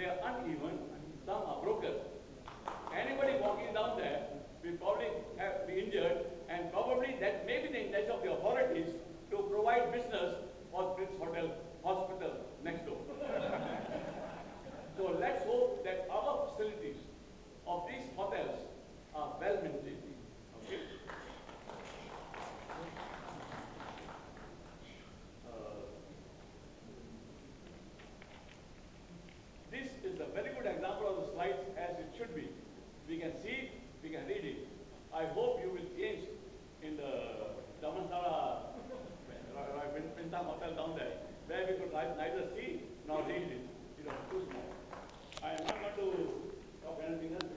they are uneven, some are broken. Anybody walking down there will probably have, be injured, and probably that may be the intention of the authorities to provide business for Prince Hotel We can see it, we can read it. I hope you will change in the Damansara Pinta Hotel down there, where we could neither see